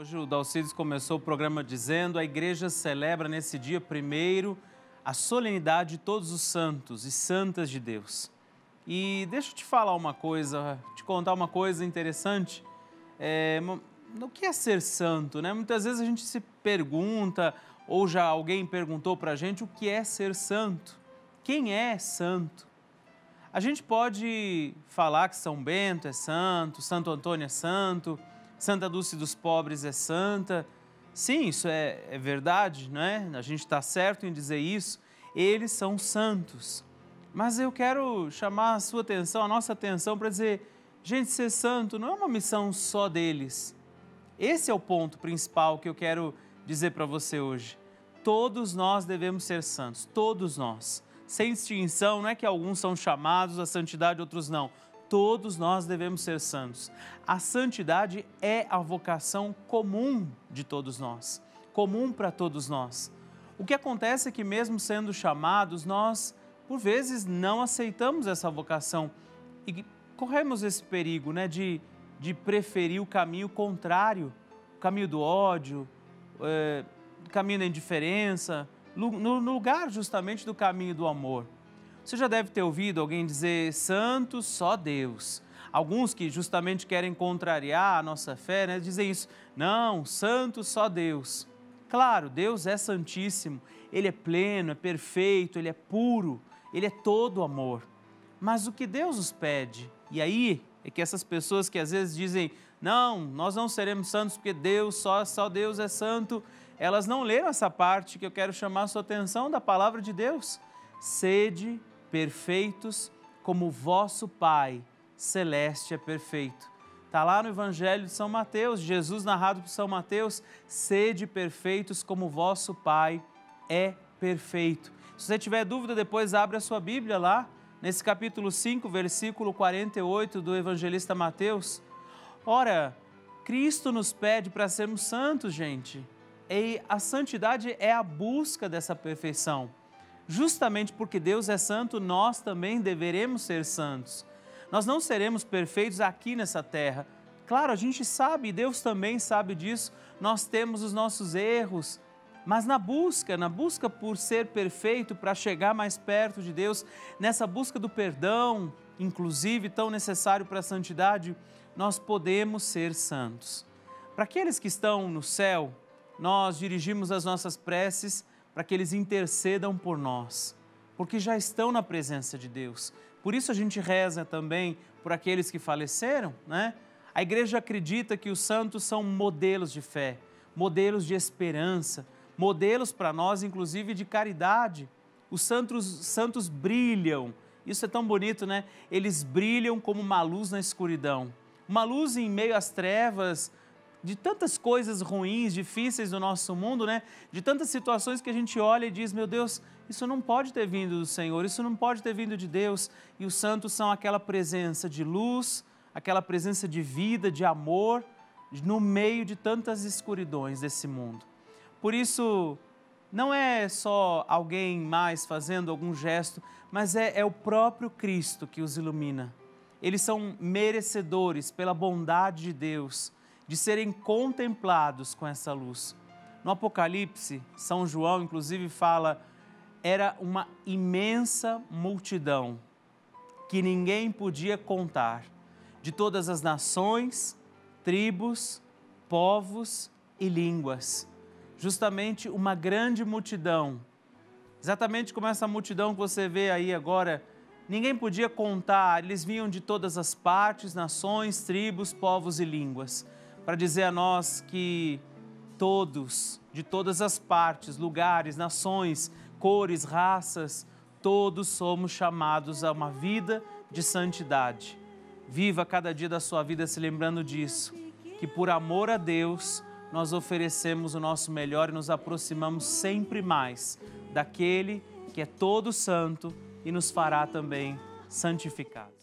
Hoje o Dalcides começou o programa dizendo a igreja celebra nesse dia primeiro a solenidade de todos os santos e santas de Deus. E deixa eu te falar uma coisa, te contar uma coisa interessante. É, no que é ser santo, né? Muitas vezes a gente se pergunta, ou já alguém perguntou para a gente o que é ser santo. Quem é santo? A gente pode falar que São Bento é santo, Santo Antônio é santo, Santa Dulce dos Pobres é santa. Sim, isso é, é verdade, né? A gente está certo em dizer isso. Eles são santos. Mas eu quero chamar a sua atenção, a nossa atenção, para dizer: gente, ser santo não é uma missão só deles. Esse é o ponto principal que eu quero dizer para você hoje. Todos nós devemos ser santos, todos nós. Sem distinção, não é que alguns são chamados à santidade, outros não todos nós devemos ser santos. A santidade é a vocação comum de todos nós, comum para todos nós. O que acontece é que, mesmo sendo chamados, nós, por vezes, não aceitamos essa vocação e corremos esse perigo né, de, de preferir o caminho contrário, o caminho do ódio, é, o caminho da indiferença, no, no lugar justamente do caminho do amor. Você já deve ter ouvido alguém dizer santo só Deus. Alguns que justamente querem contrariar a nossa fé, né, dizem isso. Não, santo só Deus. Claro, Deus é santíssimo, ele é pleno, é perfeito, ele é puro, ele é todo amor. Mas o que Deus nos pede, e aí é que essas pessoas que às vezes dizem, não, nós não seremos santos porque Deus, só, só Deus é santo, elas não leram essa parte que eu quero chamar a sua atenção da palavra de Deus. Sede perfeitos como vosso Pai celeste é perfeito. Está lá no Evangelho de São Mateus, Jesus narrado por São Mateus, sede perfeitos como vosso Pai é perfeito. Se você tiver dúvida, depois abre a sua Bíblia lá, nesse capítulo 5, versículo 48 do evangelista Mateus. Ora, Cristo nos pede para sermos santos, gente. E a santidade é a busca dessa perfeição justamente porque Deus é santo, nós também deveremos ser santos. Nós não seremos perfeitos aqui nessa terra. Claro, a gente sabe, Deus também sabe disso, nós temos os nossos erros, mas na busca, na busca por ser perfeito, para chegar mais perto de Deus, nessa busca do perdão, inclusive tão necessário para a santidade, nós podemos ser santos. Para aqueles que estão no céu, nós dirigimos as nossas preces para que eles intercedam por nós, porque já estão na presença de Deus. Por isso a gente reza também por aqueles que faleceram, né? A igreja acredita que os santos são modelos de fé, modelos de esperança, modelos para nós, inclusive, de caridade. Os santos, santos brilham, isso é tão bonito, né? Eles brilham como uma luz na escuridão, uma luz em meio às trevas, de tantas coisas ruins, difíceis do nosso mundo, né? De tantas situações que a gente olha e diz, meu Deus, isso não pode ter vindo do Senhor, isso não pode ter vindo de Deus. E os santos são aquela presença de luz, aquela presença de vida, de amor, no meio de tantas escuridões desse mundo. Por isso, não é só alguém mais fazendo algum gesto, mas é, é o próprio Cristo que os ilumina. Eles são merecedores pela bondade de Deus de serem contemplados com essa luz. No Apocalipse, São João, inclusive, fala: era uma imensa multidão que ninguém podia contar, de todas as nações, tribos, povos e línguas. Justamente uma grande multidão, exatamente como essa multidão que você vê aí agora, ninguém podia contar, eles vinham de todas as partes, nações, tribos, povos e línguas para dizer a nós que todos, de todas as partes, lugares, nações, cores, raças, todos somos chamados a uma vida de santidade. Viva cada dia da sua vida se lembrando disso, que por amor a Deus nós oferecemos o nosso melhor e nos aproximamos sempre mais daquele que é todo santo e nos fará também santificados.